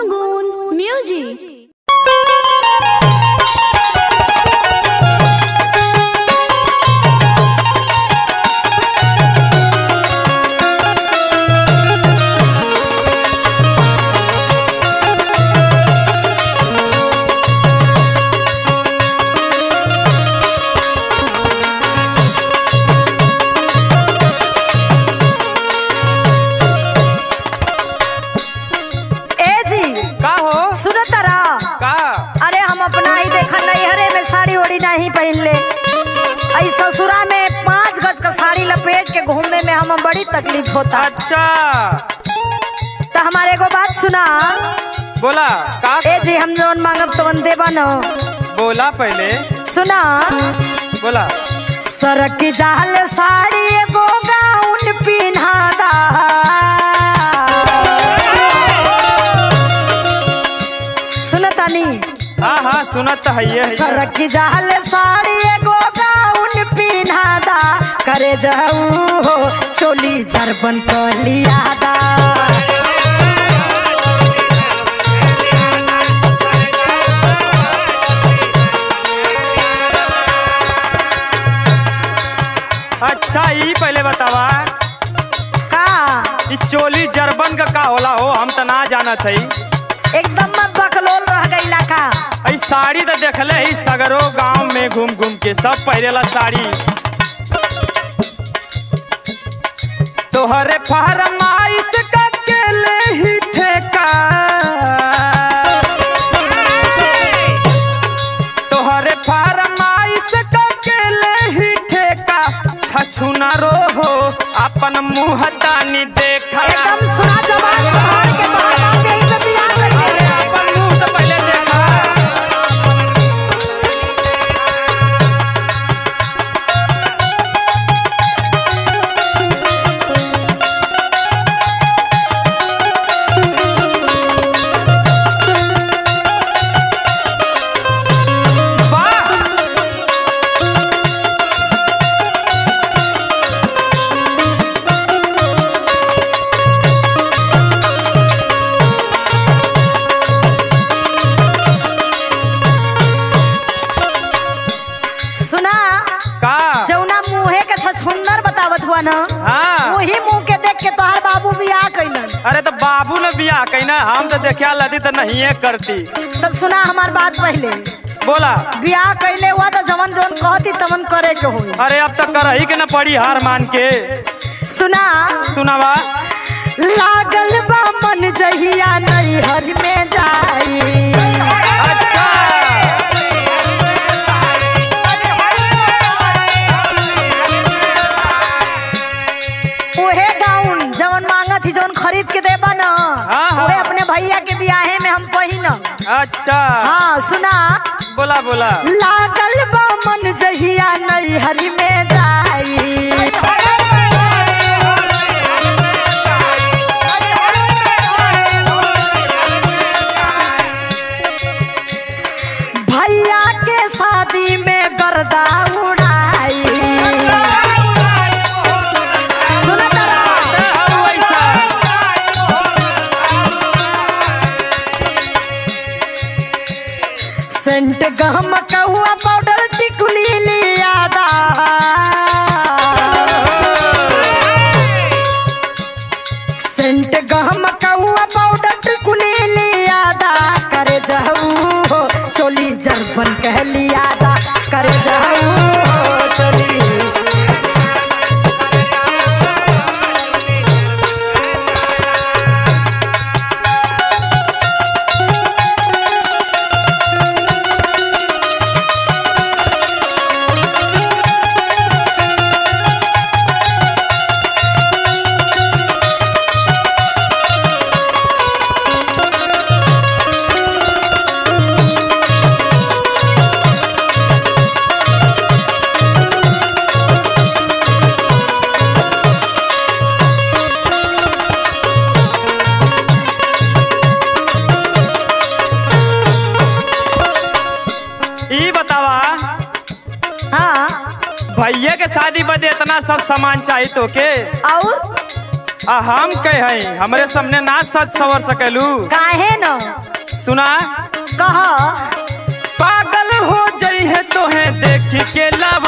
Gungun music. में बड़ी तकलीफ़ होता। अच्छा। तो हमारे एगो बात सुना। बोला का ए जी हम जौन मांगब तो देबा न बोला पहले। सुना। बोला। सरक की जाल साड़ी एगो गाउन पिन्हादा। सुनतानी हाँ हाँ सुनत है है सरक की जाल साड़ी एगो गाउन पिन्हादा करे जाऊ हो चोली जरबन कलियादा। अच्छा ई पहले बतावा। का? चोली जरबन का का होला हो हम तो ना जानत हई। एकदम साड़ी तो देखले ही सगरो गाँव में घूम घूम के सब पहिरेला साड़ी। तोहरे फरमाइश का ही ठेका। तोहरे ही ठेका। छछुना रो हो अपन मुँह हुआ न हाँ। वही मुँह के देख के तोहर बाबू बियाह कैलन अरे तो बाबू ने बियाह कहना हम तो देखिया लदी तो नहीं है करती। तो सुना हमार बात पहले। बोला। बियाह कैले हुआ तो जवन जवन कहती तवन करे के होई। अरे अब तो करही के न पड़ी हार मान के। सुना। सुनावा। लागल बा मन जहिया नैहर में। जवन जोन खरीद के देबा न हाँ, हाँ। अपने भैया के बियाहे में हम पहन अच्छा। हाँ सुना। बोला बोला। लागल बा मन जहिया हरी में जाई कहुआ पाउडर टिकुली लियादा सेंट गहम कौआ पाउडर टिकुली लियादा करे जहू हो, चोली जरबन कह लियादा करे बदे इतना सब सामान चाहिए तो के और? आ हम कह है हमरे सामने ना सच सवर सकेलू। काहे न? सुना? कहा। पागल हो जई है तो है देख के लवंडा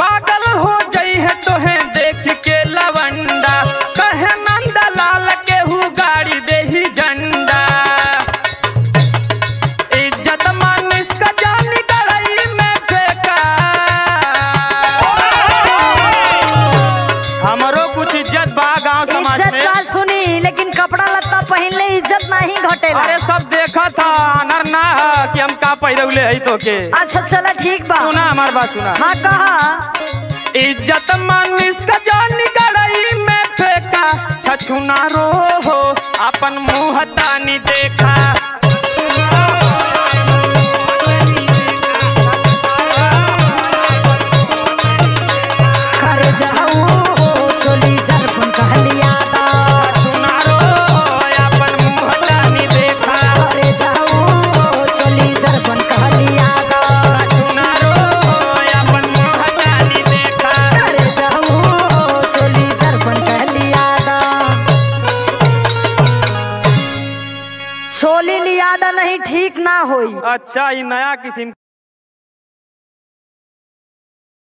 पागल हो जाई है तो है कि पहिरौले है तो के अच्छा चला ठीक बा। सुना हमार बात सुना। हाँ कहा? इज़्ज़त मानिस का जानी कड़ाई में फेंका। छछुना रो हो अपन मुँह तानी देखा। ठीक ना होई। अच्छा ये नया किस्म